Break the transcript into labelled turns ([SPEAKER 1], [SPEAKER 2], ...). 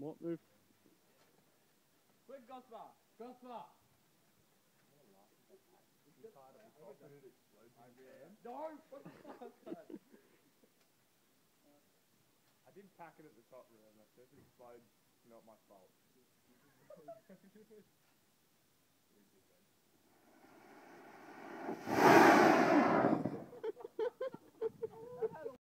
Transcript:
[SPEAKER 1] What move?
[SPEAKER 2] Quick, Gosma! Gosma! No!
[SPEAKER 3] I did pack it at the top room. I said it explodes, Not my fault.